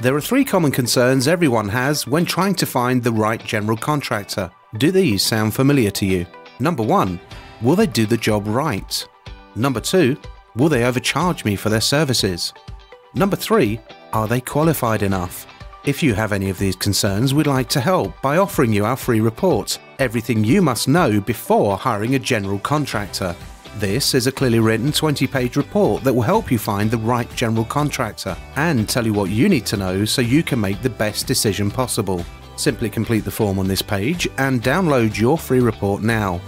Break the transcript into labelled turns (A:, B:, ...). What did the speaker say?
A: There are three common concerns everyone has when trying to find the right general contractor. Do these sound familiar to you? Number one, will they do the job right? Number two, will they overcharge me for their services? Number three, are they qualified enough? If you have any of these concerns, we'd like to help by offering you our free report, Everything You Must Know Before Hiring a General Contractor. This is a clearly written 20 page report that will help you find the right general contractor and tell you what you need to know so you can make the best decision possible. Simply complete the form on this page and download your free report now.